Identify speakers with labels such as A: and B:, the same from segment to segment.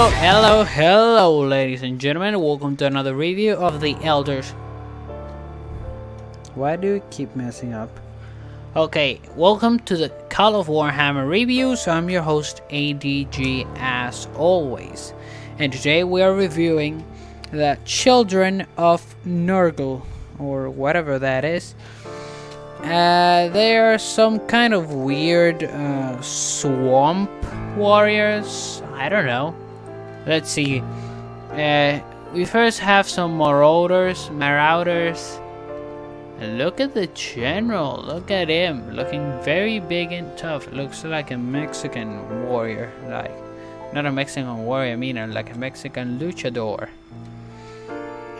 A: Oh, hello, hello, ladies and gentlemen. Welcome to another review of The Elders. Why do you keep messing up? Okay, welcome to the Call of Warhammer reviews. I'm your host, ADG, as always. And today we are reviewing the Children of Nurgle, or whatever that is. Uh, they are some kind of weird uh, swamp warriors. I don't know. Let's see. Uh, we first have some marauders, marauders. Look at the general. Look at him, looking very big and tough. Looks like a Mexican warrior, like not a Mexican warrior, I mean like a Mexican luchador.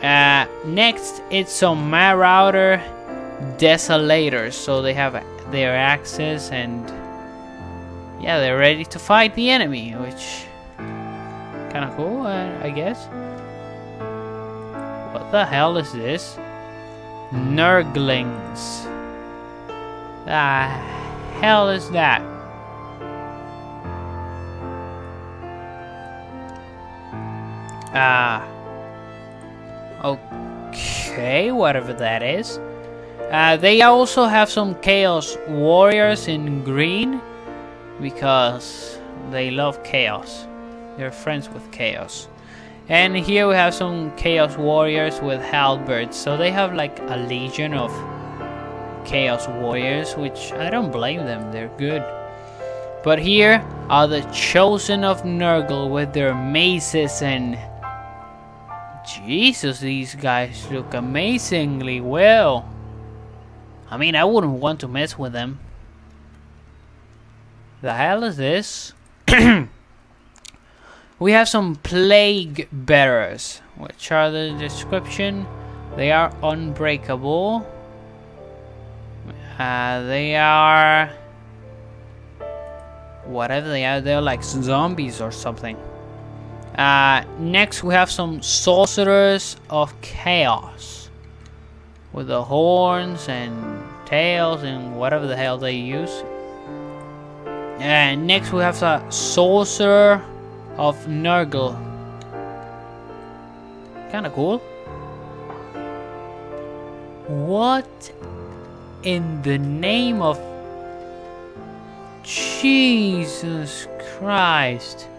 A: Uh, next, it's some marauder desolators. So they have their axes and yeah, they're ready to fight the enemy, which kind of cool, uh, I guess. What the hell is this? Nurglings. The hell is that? Ah. okay, whatever that is. Uh, they also have some Chaos Warriors in green because they love chaos. They're friends with chaos. And here we have some Chaos Warriors with halberds. So they have like a legion of Chaos Warriors, which I don't blame them, they're good. But here are the Chosen of Nurgle with their maces and... Jesus, these guys look amazingly well. I mean, I wouldn't want to mess with them. The hell is this? we have some plague bearers, which are the description. They are unbreakable. Uh, they are whatever they are. They're like zombies or something. Uh, next, we have some sorcerers of chaos with the horns and tails and whatever the hell they use. And next we have the Sorcerer of Nurgle. Kinda cool. What in the name of Jesus Christ?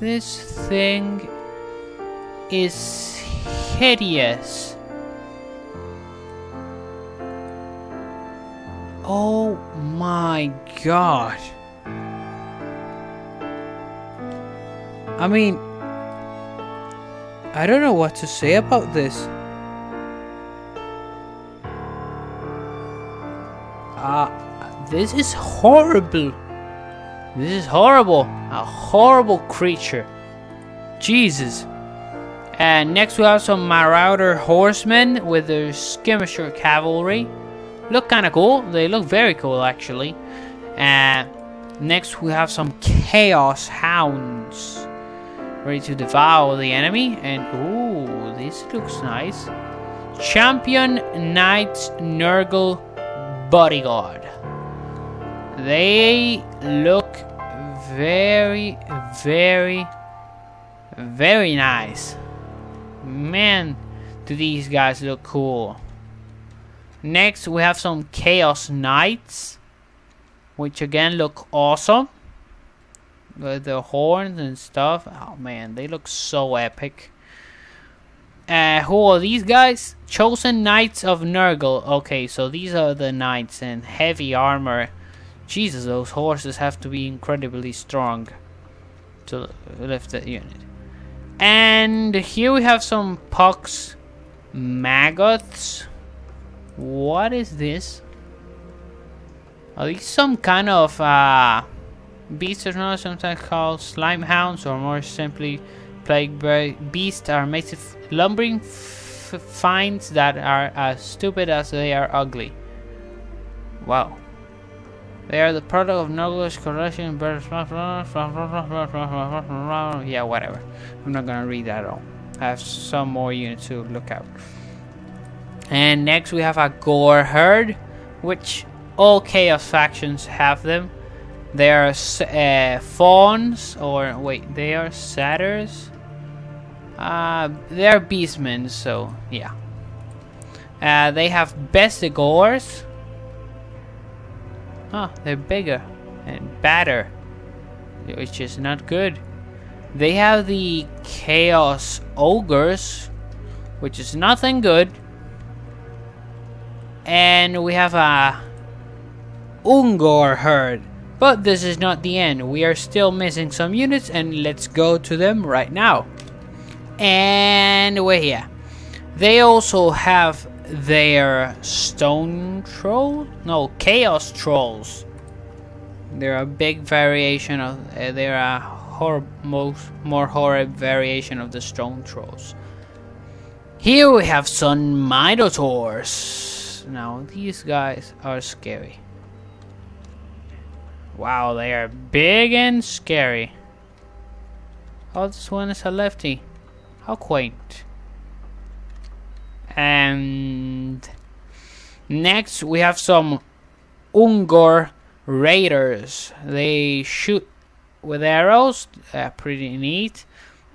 A: This thing is hideous. Oh my god. I mean, I don't know what to say about this. Uh, this is horrible. This is horrible. A horrible creature. Jesus. And next we have some Marauder horsemen with their skirmisher cavalry. Look kind of cool. They look very cool actually. And next we have some Chaos Hounds. Ready to devour the enemy. And ooh, this looks nice. Champion Knights Nurgle Bodyguard. They look very, very, very nice. Man, do these guys look cool. Next, we have some Chaos Knights, which again look awesome. With the horns and stuff. Oh man, they look so epic. Uh, who are these guys? Chosen Knights of Nurgle. Okay, so these are the knights in heavy armor. Jesus, those horses have to be incredibly strong to lift that unit. And here we have some Pox Maggots. What is this? Are these some kind of uh, beasts are sometimes called slime hounds or more simply plague beasts are massive lumbering finds that are as stupid as they are ugly. Wow. They are the product of Nurglish correlation. Yeah, whatever. I'm not gonna read that all. I have some more units to look out. And next we have a Gor Herd, which all Chaos factions have them. They are uh, fawns, or wait, they are satyrs. Uh, they're beastmen, so yeah. Uh, they have bestigors. Huh, they're bigger and badder, which is not good. They have the chaos ogres, which is nothing good. And we have a Ungor herd. But this is not the end. We are still missing some units and let's go to them right now. And we're here. They also have their stone troll? No, chaos trolls. They're a big variation of. Uh, they're a most more horrid variation of the stone trolls. Here we have some minotaurs. Now these guys are scary. Wow, they are big and scary. Oh, this one is a lefty. How quaint. And next we have some Ungor Raiders. They shoot with arrows, uh, pretty neat,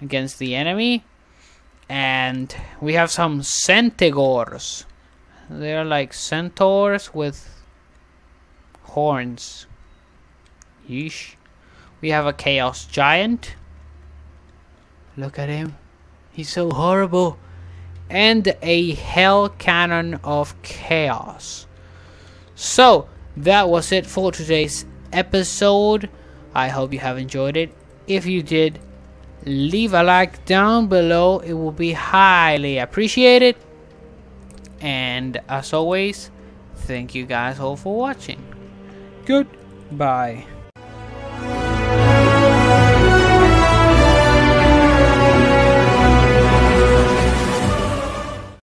A: against the enemy. And we have some Centaurs. They're like centaurs with horns. Yeesh. We have a Chaos Giant. Look at him. He's so horrible and a Hell Cannon of Chaos. So, that was it for today's episode. I hope you have enjoyed it. If you did, leave a like down below. It will be highly appreciated. And as always, thank you guys all for watching. Goodbye.